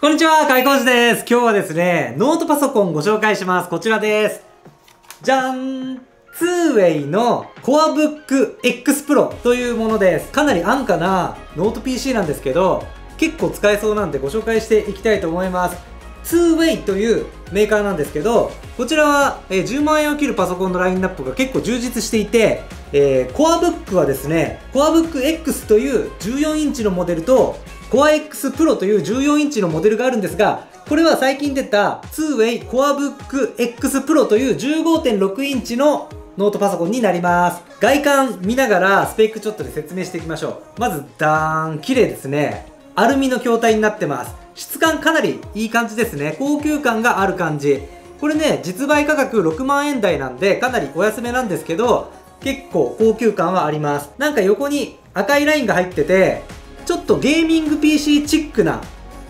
こんにちは、開講時です。今日はですね、ノートパソコンご紹介します。こちらです。じゃーん CHUWI の CoreBook X Pro というものです。かなり安価なノート PC なんですけど、結構使えそうなんでご紹介していきたいと思います。 CHUWI というメーカーなんですけど、こちらは、10万円を切るパソコンのラインナップが結構充実していて、えー、CoreBook はですね、CoreBook X という14インチのモデルと、Core X Pro という14インチのモデルがあるんですが、これは最近出た 2way CoreBook X Pro という15.6インチのノートパソコンになります。外観見ながらスペックちょっとで説明していきましょう。まず、ダーン、綺麗ですね。アルミの筐体になってます。質感かなりいい感じですね。高級感がある感じ。これね、実売価格6万円台なんで、かなりお安めなんですけど、結構高級感はあります。なんか横に赤いラインが入ってて、ちょっとゲーミング PC チックな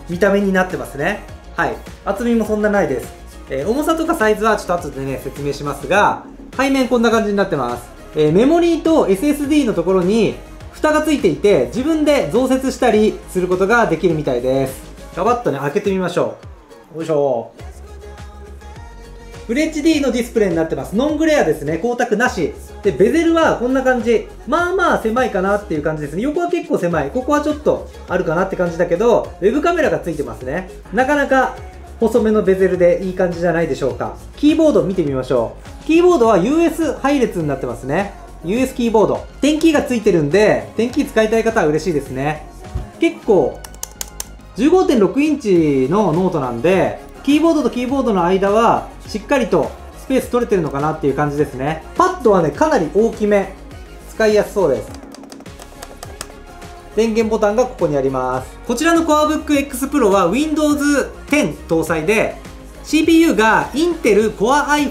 見た目になってますね。はい。厚みもそんなないです。えー重さとかサイズはちょっと後でね、説明しますが、背面こんな感じになってます。えーメモリーと SSD のところに蓋がついていて、自分で増設したりすることができるみたいです。ガバッとね、開けてみましょう。よいしょ。フル HD のディスプレイになってます。ノングレアですね。光沢なし。で、ベゼルはこんな感じ。まあまあ狭いかなっていう感じですね。横は結構狭い。ここはちょっとあるかなって感じだけど、ウェブカメラがついてますね。なかなか細めのベゼルでいい感じじゃないでしょうか。キーボード見てみましょう。キーボードは US 配列になってますね。US キーボード。テンキーがついてるんで、テンキー使いたい方は嬉しいですね。結構、15.6インチのノートなんで、キーボードとキーボードの間はしっかりとスペース取れてるのかなっていう感じですね。パッドはね、かなり大きめ。使いやすそうです。電源ボタンがここにあります。こちらの CoreBook X Pro は Windows 10搭載で、CPU が Intel Core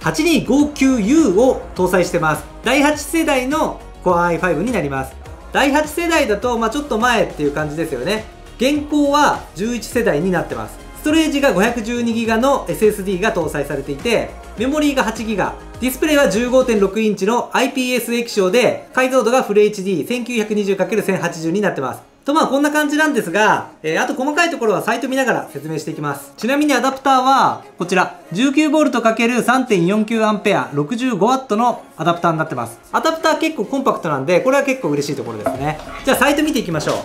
i5-8259U を搭載してます。第8世代の Core i5 になります。第8世代だと、まあちょっと前っていう感じですよね。現行は11世代になってます。ストレージが 512GB の SSD が搭載されていて、メモリーが 8GB、ディスプレイは15.6インチの IPS 液晶で、解像度がフル HD1920×1080 になってます。とまあこんな感じなんですが、えーあと細かいところはサイト見ながら説明していきます。ちなみにアダプターは、こちら、19V×3.49A、65W のアダプターになってます。アダプター結構コンパクトなんで、これは結構嬉しいところですね。じゃあサイト見ていきましょう。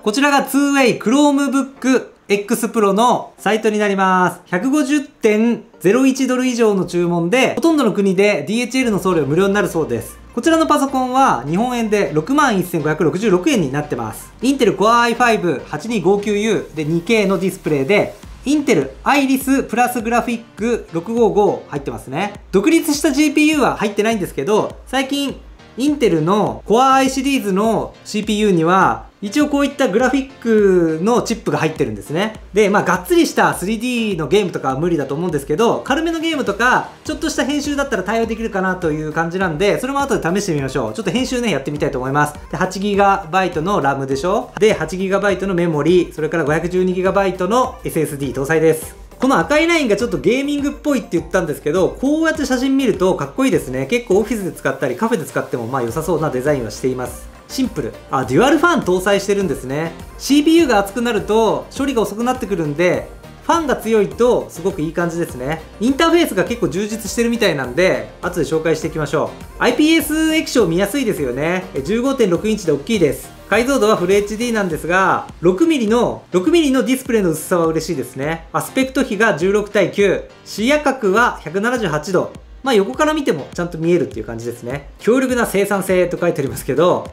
こちらが 2way Chromebook X Pro のサイトになります。150.01ドル以上の注文で、ほとんどの国で DHL の送料無料になるそうです。こちらのパソコンは日本円で61,566円になってます。インテル Core i5-8259U で 2K のディスプレイで、インテル Iris プラスグラフィック655入ってますね。独立した GPU は入ってないんですけど、最近インテルの Core i シリーズの CPU には一応こういったグラフィックのチップが入ってるんですね。で、まあがっつりした 3D のゲームとかは無理だと思うんですけど、軽めのゲームとか、ちょっとした編集だったら対応できるかなという感じなんで、それも後で試してみましょう。ちょっと編集ね、やってみたいと思います。で、8GB の RAM でしょで、8GB のメモリ、それから 512GB の SSD 搭載です。この赤いラインがちょっとゲーミングっぽいって言ったんですけど、こうやって写真見るとかっこいいですね。結構オフィスで使ったりカフェで使ってもまあ良さそうなデザインはしています。シンプル。あ、デュアルファン搭載してるんですね。CPU が熱くなると処理が遅くなってくるんで、ファンが強いとすごくいい感じですね。インターフェースが結構充実してるみたいなんで、後で紹介していきましょう。IPS 液晶見やすいですよね。15.6インチで大きいです。解像度はフル HD なんですが、6mm の、6mm のディスプレイの薄さは嬉しいですね。アスペクト比が16対9。視野角は178度。まあ横から見てもちゃんと見えるっていう感じですね。強力な生産性と書いてありますけど、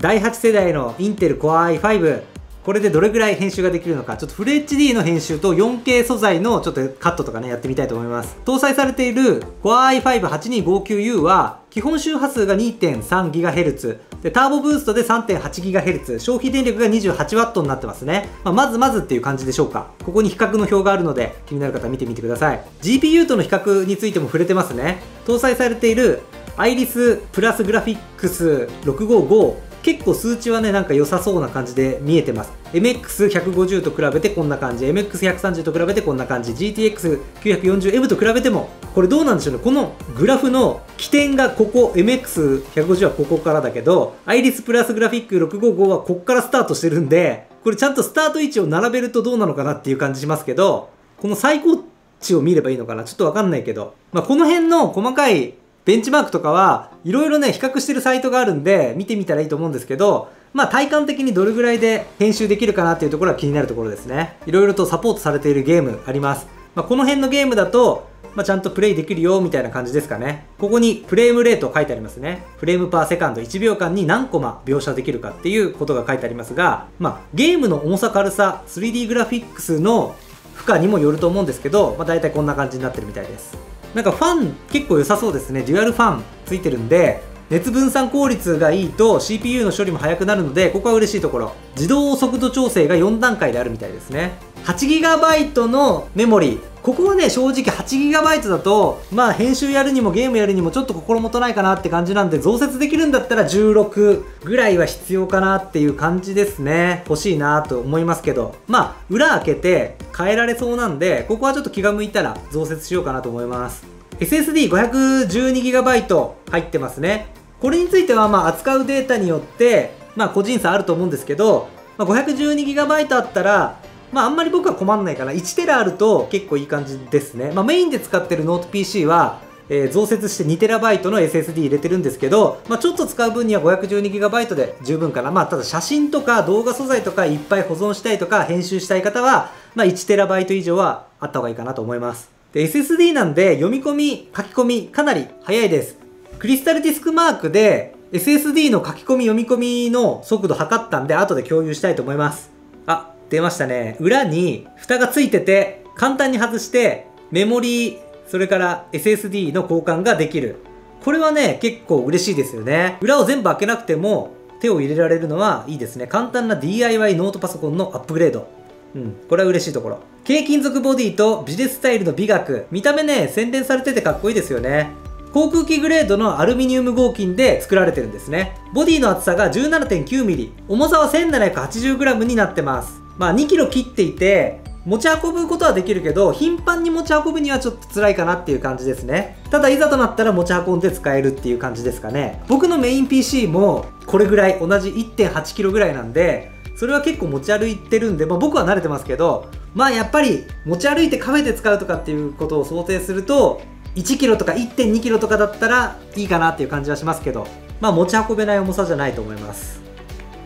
第8世代のインテル Core i5、これでどれぐらい編集ができるのか、ちょっとフル HD の編集と 4K 素材のちょっとカットとかね、やってみたいと思います。搭載されている Core i5-8259U は、基本周波数が 2.3GHz、で、ターボブーストで 3.8GHz、消費電力が 28W になってますね。まあ、まずまずっていう感じでしょうか。ここに比較の表があるので、気になる方見てみてください。GPU との比較についても触れてますね。搭載されている Iris プラスグラフィックス655結構数値はね、なんか良さそうな感じで見えてます。MX150 と比べてこんな感じ、MX130 と比べてこんな感じ、GTX940M と比べても、これどうなんでしょうね。このグラフの起点がここ、MX150 はここからだけど、アイリスプラスグラフィック655はこっからスタートしてるんで、これちゃんとスタート位置を並べるとどうなのかなっていう感じしますけど、この最高値を見ればいいのかなちょっとわかんないけど。まあ、この辺の細かいベンチマークとかは、いろいろね、比較してるサイトがあるんで、見てみたらいいと思うんですけど、まあ体感的にどれぐらいで編集できるかなっていうところは気になるところですね。いろいろとサポートされているゲームあります。まあ、この辺のゲームだと、まあ、ちゃんとプレイできるよみたいな感じですかね。ここにフレームレート書いてありますね。 frame per second 1秒間に何コマ描写できるかっていうことが書いてありますが、まあ、ゲームの重さ軽さ、3D グラフィックスの負荷にもよると思うんですけど、まあ、大体こんな感じになってるみたいです。なんかファン結構良さそうですね。デュアルファンついてるんで、熱分散効率がいいと CPU の処理も速くなるので、ここは嬉しいところ。自動速度調整が4段階であるみたいですね。8GB のメモリー。ここはね、正直 8GB だと、まあ編集やるにもゲームやるにもちょっと心もとないかなって感じなんで、増設できるんだったら16ぐらいは必要かなっていう感じですね。欲しいなと思いますけど。まあ、裏開けて変えられそうなんで、ここはちょっと気が向いたら増設しようかなと思います。SSD512GB 入ってますね。これについてはまあ扱うデータによって、まあ個人差あると思うんですけど、まあ、512GB あったら、まああんまり僕は困んないかな。1テラあると結構いい感じですね。まあメインで使ってるノート PC は、えー、増設して 2TB の SSD 入れてるんですけど、まあ、ちょっと使う分には 512GB で十分かな。まあ、ただ写真とか動画素材とかいっぱい保存したいとか編集したい方は、まあ、1TB 以上はあった方がいいかなと思います。で、SSD なんで読み込み、書き込みかなり早いです。クリスタルディスクマークで SSD の書き込み読み込みの速度測ったんで後で共有したいと思います。あ、出ましたね。裏に蓋がついてて、簡単に外して、メモリー、それから SSD の交換ができる。これはね、結構嬉しいですよね。裏を全部開けなくても手を入れられるのはいいですね。簡単な DIY ノートパソコンのアップグレード。うん、これは嬉しいところ。軽金属ボディとビジネススタイルの美学。見た目ね、洗練されててかっこいいですよね。航空機グレードのアルミニウム合金で作られてるんですね。ボディの厚さが 17.9mm、重さは 1780g になってます。まあ 2kg 切っていて、持ち運ぶことはできるけど、頻繁に持ち運ぶにはちょっと辛いかなっていう感じですね。ただいざとなったら持ち運んで使えるっていう感じですかね。僕のメイン PC もこれぐらい、同じ 1.8kg ぐらいなんで、それは結構持ち歩いてるんで、まあ、僕は慣れてますけどまあやっぱり持ち歩いてカフェで使うとかっていうことを想定すると1キロとか1.2キロとかだったらいいかなっていう感じはしますけどまあ持ち運べない重さじゃないと思います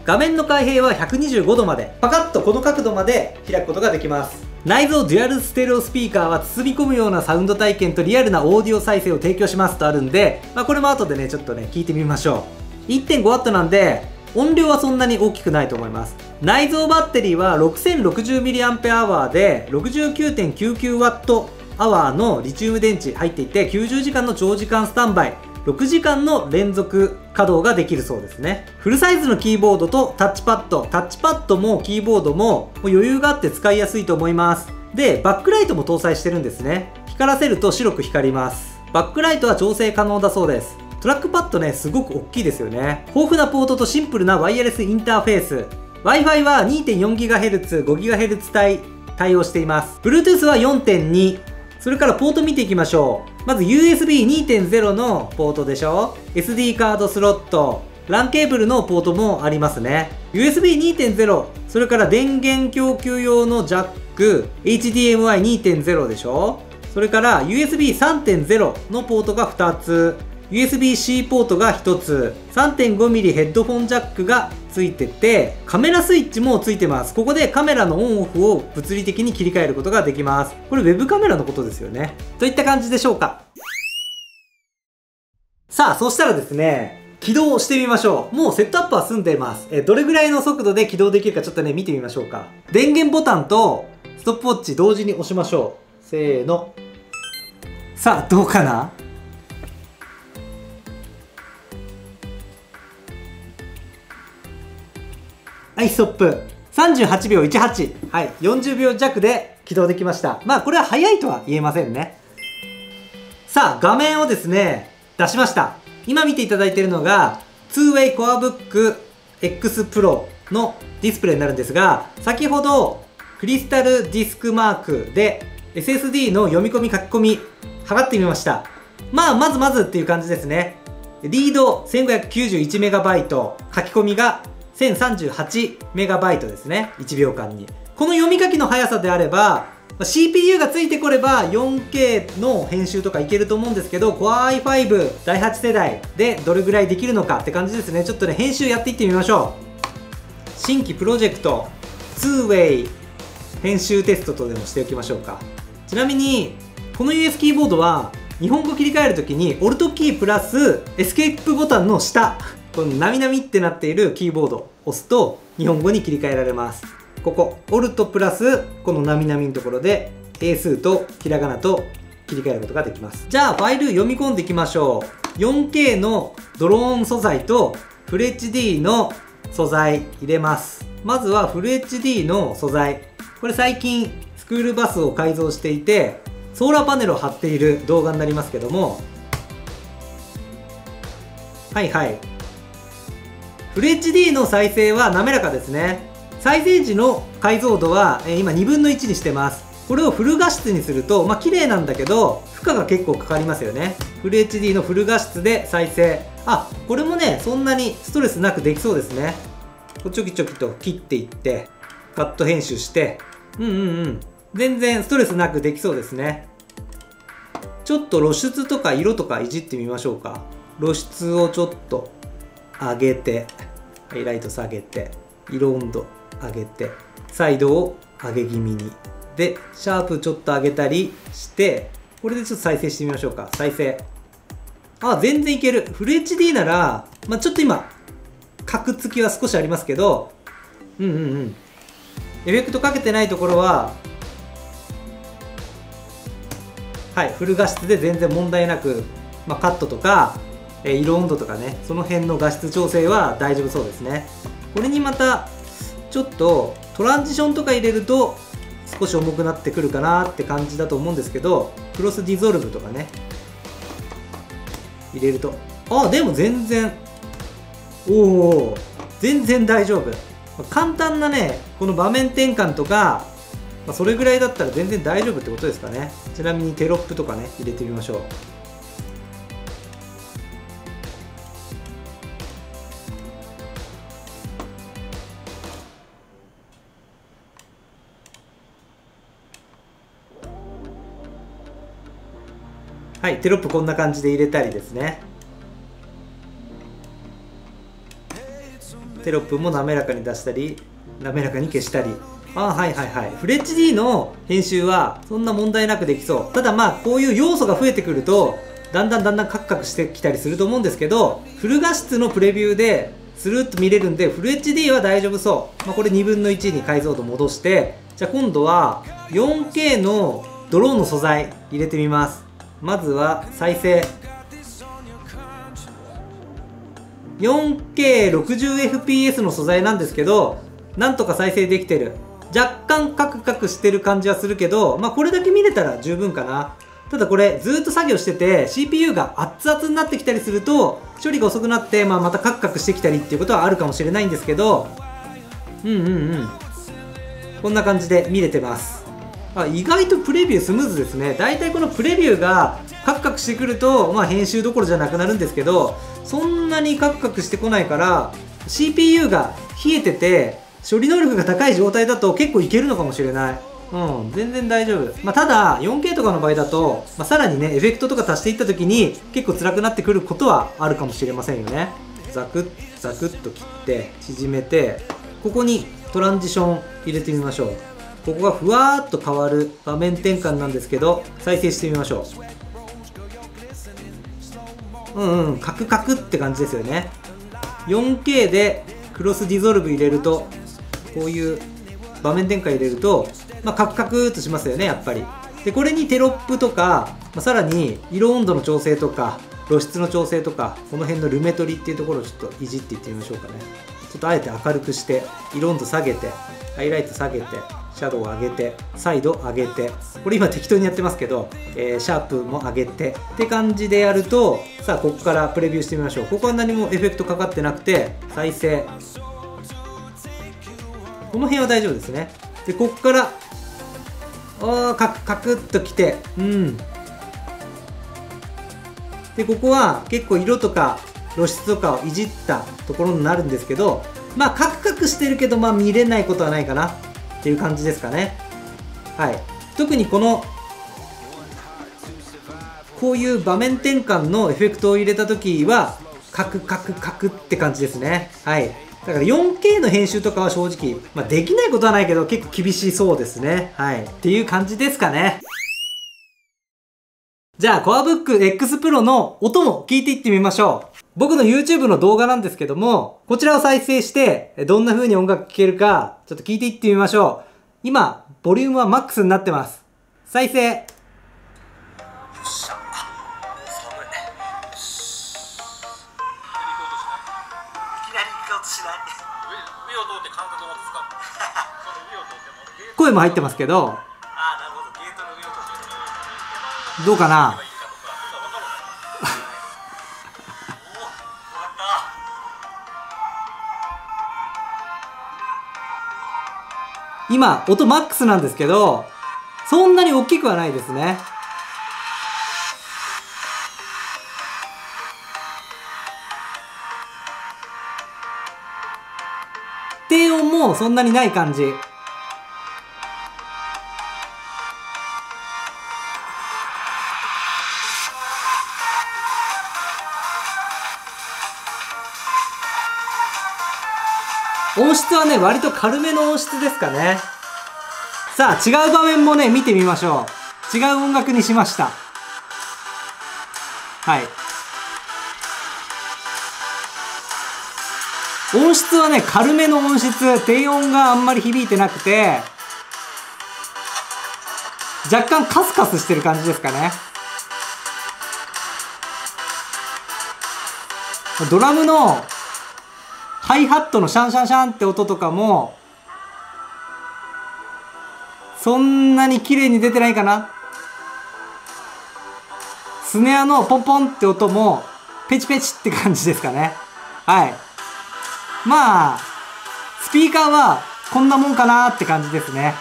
画面の開閉は125度までパカッとこの角度まで開くことができます内蔵デュアルステレオスピーカーは包み込むようなサウンド体験とリアルなオーディオ再生を提供しますとあるんで、まあ、これも後でねちょっとね聞いてみましょう 1.5W なんで音量はそんなに大きくないと思います。内蔵バッテリーは 6060mAh で 69.99Wh のリチウム電池入っていて90時間の長時間スタンバイ6時間の連続稼働ができるそうですね。フルサイズのキーボードとタッチパッドタッチパッドもキーボードも余裕があって使いやすいと思います。でバックライトも搭載してるんですね。光らせると白く光ります。バックライトは調整可能だそうです。トラックパッドね、すごく大きいですよね。豊富なポートとシンプルなワイヤレスインターフェース。Wi-Fi は 2.4GHz、5GHz 帯対応しています。Bluetooth は4.2。それからポート見ていきましょう。まず USB2.0 のポートでしょ ?SD カードスロット。LAN ケーブルのポートもありますね。USB2.0、それから電源供給用のジャック、HDMI2.0 でしょそれから USB3.0 のポートが2つ、USB-C ポートが1つ 3.5mm ヘッドフォンジャックがついててカメラスイッチもついてますここでカメラのオンオフを物理的に切り替えることができますこれ Web カメラのことですよねといった感じでしょうかさあそしたらですね起動してみましょう。もうセットアップは済んでます。えどれぐらいの速度で起動できるかちょっとね、見てみましょうか。電源ボタンとストップウォッチ同時に押しましょう。せーの。さあ、どうかな？はい、ストップ。38秒18。はい、40秒弱で起動できました。まあ、これは早いとは言えませんね。さあ、画面をですね、出しました。今見ていただいているのが、2way CoreBook X Pro のディスプレイになるんですが、先ほど、クリスタルディスクマークで SSD の読み込み書き込み、測ってみました。まあ、まずまずっていう感じですね。リード 1591MB、書き込みが1038メガバイトですね。1秒間に。この読み書きの速さであれば、CPU がついてこれば 4K の編集とかいけると思うんですけど Core i5 第8世代でどれぐらいできるのかって感じですねちょっとね編集やっていってみましょう新規プロジェクト 2way 編集テストとでもしておきましょうかちなみにこの US キーボードは日本語切り替えるときに Alt キープラスエスケープボタンの下このなみなみってなっているキーボードを押すと日本語に切り替えられますここ、オルトプラス、このなみなみのところで、英数とひらがなと切り替えることができます。じゃあ、ファイル読み込んでいきましょう。4K のドローン素材と、フル HD の素材入れます。まずはフル HD の素材。これ最近、スクールバスを改造していて、ソーラーパネルを貼っている動画になりますけども、はいはい。フル HD の再生は滑らかですね。再生時の解像度は、え今2分の1にしてます。これをフル画質にするとまあ綺麗なんだけど負荷が結構かかりますよね。フル HD のフル画質で再生。あこれもねそんなにストレスなくできそうですね。ちょきちょきと切っていってカット編集して。うんうんうん。全然ストレスなくできそうですね。ちょっと露出とか色とかいじってみましょうか。露出をちょっと。上げてハイライト下げて色温度上げてサイドを上げ気味に。でシャープちょっと上げたりしてこれでちょっと再生してみましょうか。再生。あ全然いける。フル HD なら、まあ、ちょっと今カクつきは少しありますけどうんうんうん。エフェクトかけてないところははいフル画質で全然問題なく、まあ、カットとか、え色温度とかねその辺の画質調整は大丈夫そうですね。これにまたちょっとトランジションとか入れると少し重くなってくるかなって感じだと思うんですけどクロスディゾルブとかね入れると。あでも全然おお全然大丈夫。簡単なねこの場面転換とか、ま、それぐらいだったら全然大丈夫ってことですかね。ちなみにテロップとかね入れてみましょう。はいテロップこんな感じで入れたりですね。テロップも滑らかに出したり滑らかに消したり。ああはいはいはい。フレッチ D の編集はそんな問題なくできそう。ただまあこういう要素が増えてくるとだんだんだんだんカクカクしてきたりすると思うんですけどフル画質のプレビューでスルッと見れるんでフル HD は大丈夫そう、まあ、これ2分の1に解像度戻して。じゃあ今度は 4K のドローンの素材入れてみます。まずは再生。4K60fps の素材なんですけどなんとか再生できてる。若干カクカクしてる感じはするけどまあこれだけ見れたら十分かな。ただこれずっと作業してて CPU が熱々になってきたりすると処理が遅くなって、まあ、またカクカクしてきたりっていうことはあるかもしれないんですけど。うんうんうん。こんな感じで見れてます。あ意外とプレビュースムーズですね大体このプレビューがカクカクしてくると、まあ、編集どころじゃなくなるんですけどそんなにカクカクしてこないから CPU が冷えてて処理能力が高い状態だと結構いけるのかもしれないうん、全然大丈夫。まあ、ただ、4K とかの場合だと、まあ、さらにね、エフェクトとか足していった時に結構辛くなってくることはあるかもしれませんよね。ザクッ、ザクッと切って、縮めて、ここにトランジション入れてみましょう。ここがふわーっと変わる場面転換なんですけど再生してみましょう。うんうんカクカクって感じですよね。4K でクロスディゾルブ入れるとこういう場面転換入れると、まあ、カクカクっとしますよねやっぱり。でこれにテロップとか、まあ、さらに色温度の調整とか露出の調整とかこの辺のルメトリっていうところをちょっといじっていってみましょうかね。ちょっとあえて明るくして色温度下げてハイライト下げてシャドウを上げてサイド上げてこれ今適当にやってますけど、えー、シャープも上げてって感じでやるとさあここからプレビューしてみましょう。ここは何もエフェクトかかってなくて再生。この辺は大丈夫ですね。でここからあカクカクっときてうん。でここは結構色とか露出とかをいじったところになるんですけどまあカクカクしてるけどまあ見れないことはないかな。っていう感じですかね。はい。特にこのこういう場面転換のエフェクトを入れた時はカクカクカクって感じですね。はい。だから 4K の編集とかは正直、まあ、できないことはないけど結構厳しそうですね。はい。っていう感じですかね。じゃあ、コアブック X Pro の音も聞いていってみましょう。僕の YouTube の動画なんですけども、こちらを再生して、どんな風に音楽聴けるか、ちょっと聞いていってみましょう。今、ボリュームはマックスになってます。再生。よっしゃ。寒い。声も入ってますけど、どうかな？今、音マックスなんですけど、そんなに大きくはないですね。低音もそんなにない感じ。質はね、割と軽めの音質ですかね。さあ、違う場面もね、見てみましょう。違う音楽にしました。はい。音質はね、軽めの音質、低音があんまり響いてなくて、若干カスカスしてる感じですかね。ドラムのハイハットのシャンシャンシャンって音とかも、そんなに綺麗に出てないかな。スネアのポンポンって音も、ペチペチって感じですかね。はい。まあ、スピーカーはこんなもんかなって感じですね。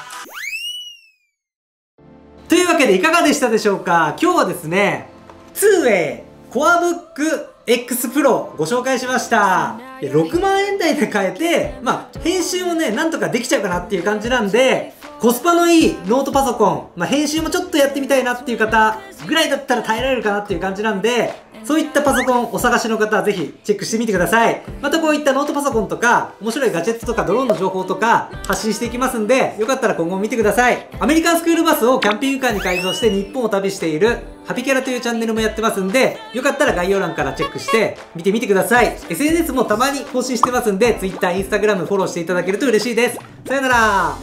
というわけでいかがでしたでしょうか今日はですね、2way コアブック X Pro ご紹介しました。6万円台で買えて、まあ、編集もね、なんとかできちゃうかなっていう感じなんで、コスパのいいノートパソコン、まあ、編集もちょっとやってみたいなっていう方ぐらいだったら耐えられるかなっていう感じなんで、そういったパソコンお探しの方はぜひチェックしてみてください。またこういったノートパソコンとか、面白いガジェットとかドローンの情報とか発信していきますんで、よかったら今後も見てください。アメリカンスクールバスをキャンピングカーに改造して日本を旅しているハピキャラというチャンネルもやってますんで、よかったら概要欄からチェックして見てみてください。SNS もたまに更新してますんで、Twitter、Instagram フォローしていただけると嬉しいです。さよなら